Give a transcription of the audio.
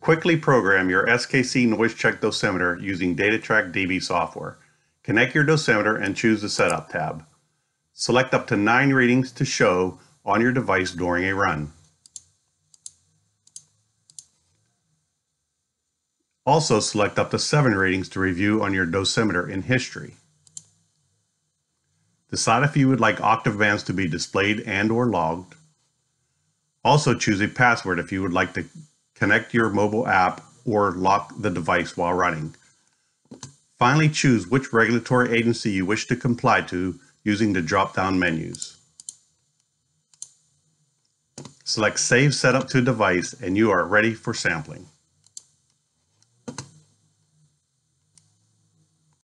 Quickly program your SKC NoiseCHEK dosimeter using DataTrac dB software. Connect your dosimeter and choose the Setup tab. Select up to nine readings to show on your device during a run. Also select up to seven readings to review on your dosimeter in history. Decide if you would like octave bands to be displayed and or logged. Also choose a password if you would like to connect your mobile app or lock the device while running. Finally choose which regulatory agency you wish to comply to using the drop-down menus. Select Save Setup to Device and you are ready for sampling.